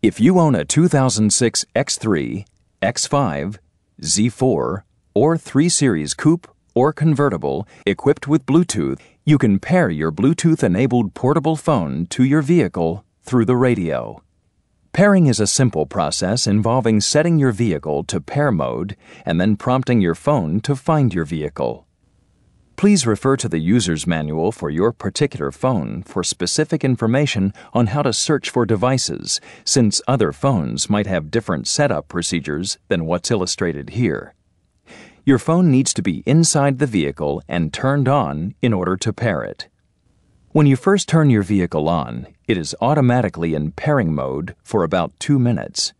If you own a 2006 X3, X5, Z4, or 3 Series coupe or convertible equipped with Bluetooth, you can pair your Bluetooth enabled portable phone to your vehicle through the radio. Pairing is a simple process involving setting your vehicle to pair mode and then prompting your phone to find your vehicle. Please refer to the user's manual for your particular phone for specific information on how to search for devices, since other phones might have different setup procedures than what's illustrated here. Your phone needs to be inside the vehicle and turned on in order to pair it. When you first turn your vehicle on, it is automatically in pairing mode for about two minutes.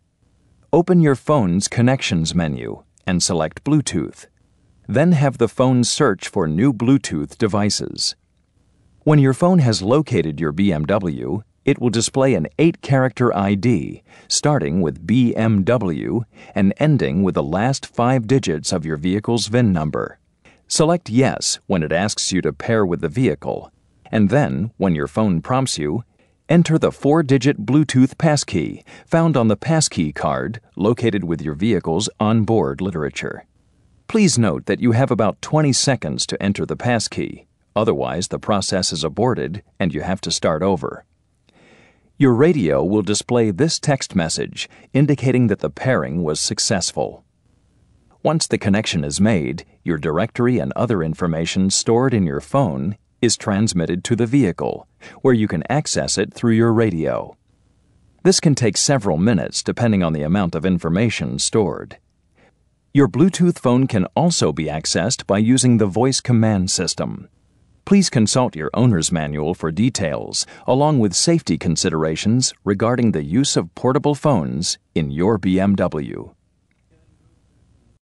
Open your phone's Connections menu and select Bluetooth then have the phone search for new Bluetooth devices. When your phone has located your BMW, it will display an 8 character ID, starting with BMW and ending with the last five digits of your vehicle's VIN number. Select Yes when it asks you to pair with the vehicle, and then, when your phone prompts you, enter the four digit Bluetooth passkey found on the passkey card located with your vehicle's onboard literature. Please note that you have about 20 seconds to enter the passkey, otherwise, the process is aborted and you have to start over. Your radio will display this text message indicating that the pairing was successful. Once the connection is made, your directory and other information stored in your phone is transmitted to the vehicle, where you can access it through your radio. This can take several minutes depending on the amount of information stored. Your Bluetooth phone can also be accessed by using the voice command system. Please consult your owner's manual for details, along with safety considerations regarding the use of portable phones in your BMW.